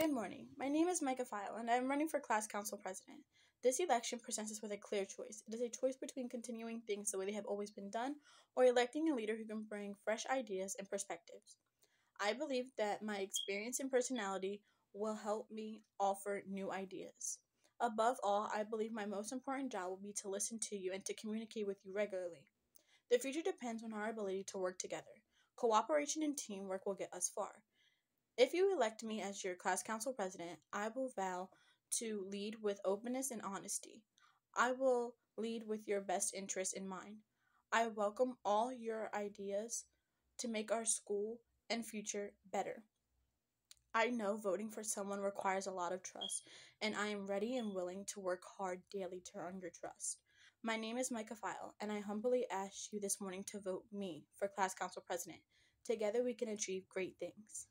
Good morning. My name is Mika File, and I am running for class council president. This election presents us with a clear choice. It is a choice between continuing things the way they have always been done or electing a leader who can bring fresh ideas and perspectives. I believe that my experience and personality will help me offer new ideas. Above all, I believe my most important job will be to listen to you and to communicate with you regularly. The future depends on our ability to work together. Cooperation and teamwork will get us far. If you elect me as your class council president, I will vow to lead with openness and honesty. I will lead with your best interest in mind. I welcome all your ideas to make our school and future better. I know voting for someone requires a lot of trust, and I am ready and willing to work hard daily to earn your trust. My name is Mika File, and I humbly ask you this morning to vote me for class council president. Together we can achieve great things.